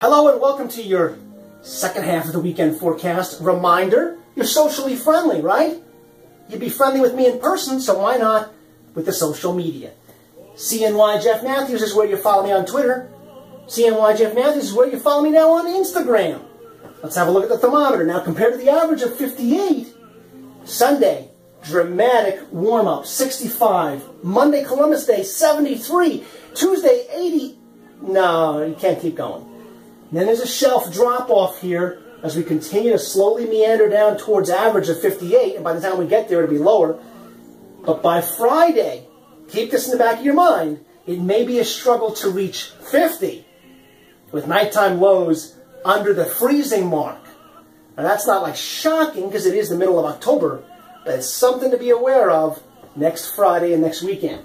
Hello and welcome to your second half of the weekend forecast. Reminder, you're socially friendly, right? You'd be friendly with me in person, so why not with the social media? CNY Jeff Matthews is where you follow me on Twitter. CNY Jeff Matthews is where you follow me now on Instagram. Let's have a look at the thermometer. Now, compared to the average of 58, Sunday, dramatic warm up, 65. Monday, Columbus Day, 73. Tuesday, 80. No, you can't keep going. And then there's a shelf drop off here as we continue to slowly meander down towards average of 58, and by the time we get there, it'll be lower. But by Friday, keep this in the back of your mind, it may be a struggle to reach 50 with nighttime lows under the freezing mark. Now that's not like shocking because it is the middle of October, but it's something to be aware of next Friday and next weekend.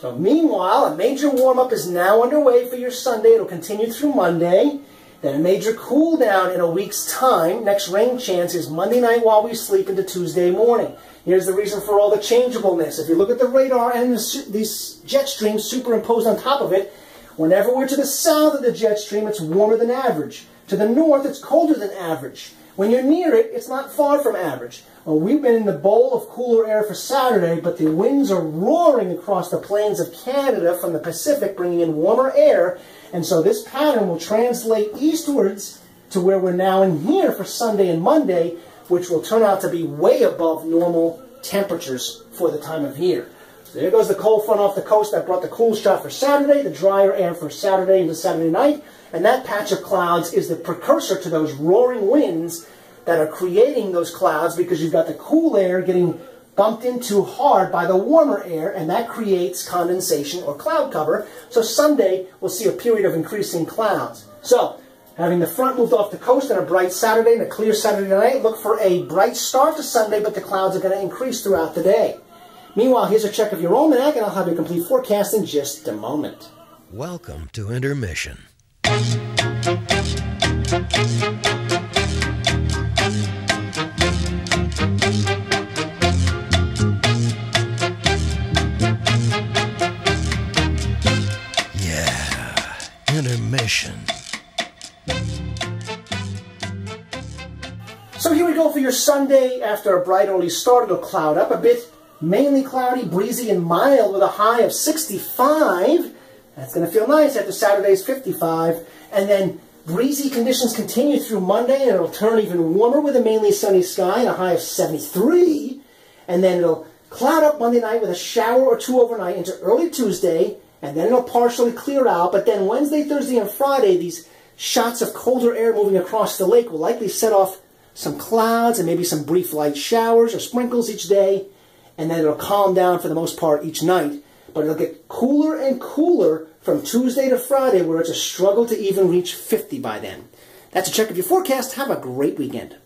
So meanwhile, a major warm-up is now underway for your Sunday. It'll continue through Monday. Then a major cool down in a week's time. Next rain chance is Monday night while we sleep into Tuesday morning. Here's the reason for all the changeableness. If you look at the radar and the, these jet streams superimposed on top of it, whenever we're to the south of the jet stream, it's warmer than average. To the north, it's colder than average. When you're near it, it's not far from average. Well, we've been in the bowl of cooler air for Saturday, but the winds are roaring across the plains of Canada from the Pacific, bringing in warmer air. And so this pattern will translate eastwards to where we're now in here for Sunday and Monday, which will turn out to be way above normal temperatures for the time of year. There goes the cold front off the coast that brought the cool shot for Saturday, the drier air for Saturday into Saturday night. And that patch of clouds is the precursor to those roaring winds that are creating those clouds because you've got the cool air getting bumped into hard by the warmer air, and that creates condensation or cloud cover. So Sunday, we'll see a period of increasing clouds. So, having the front moved off the coast on a bright Saturday and a clear Saturday night, look for a bright start to Sunday, but the clouds are going to increase throughout the day. Meanwhile, here's a check of your almanac, and I'll have a complete forecast in just a moment. Welcome to Intermission. Yeah, intermission. So here we go for your Sunday. After a bright early start, it'll cloud up a bit. Mainly cloudy, breezy, and mild with a high of 65. That's going to feel nice after Saturday's 55. And then breezy conditions continue through Monday, and it'll turn even warmer with a mainly sunny sky and a high of 73. And then it'll cloud up Monday night with a shower or two overnight into early Tuesday, and then it'll partially clear out. But then Wednesday, Thursday, and Friday, these shots of colder air moving across the lake will likely set off some clouds and maybe some brief light showers or sprinkles each day, and then it'll calm down for the most part each night. But it'll get cooler and cooler from Tuesday to Friday, where it's a struggle to even reach 50 by then. That's a check of your forecast. Have a great weekend.